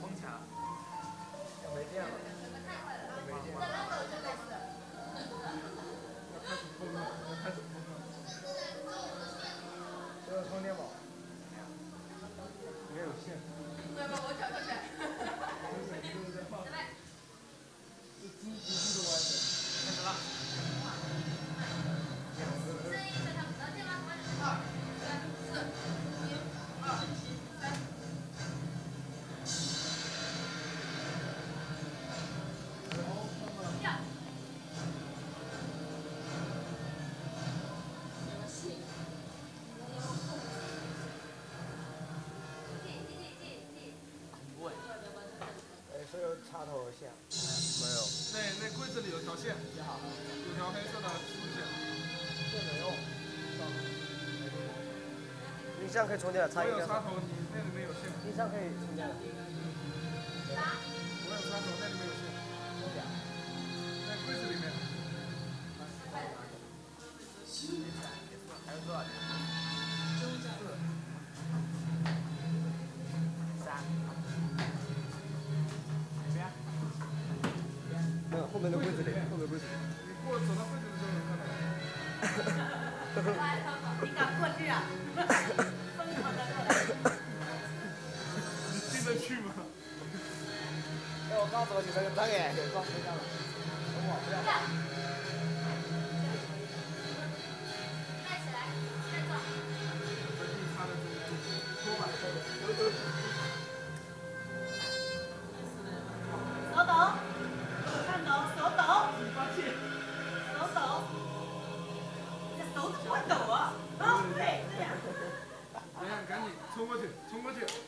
风卡，没电了，开始风了，开始风了，这个充电宝。插头的线？没有。那那柜子里有条线，有条黑色的粗线。这没用。音箱可以充电，插我音箱。有插头，你那里面有线。音箱可以充电。我有插头，那里面有线。在柜子里面。还有多少没有，后面的柜子里，后面柜子。你过走到柜子的时候能看到。你敢过去啊？疯狂的过来。你进得去吗？哎，我刚走过去，那个张眼给撞飞掉了。等我，不要 정거지 정거지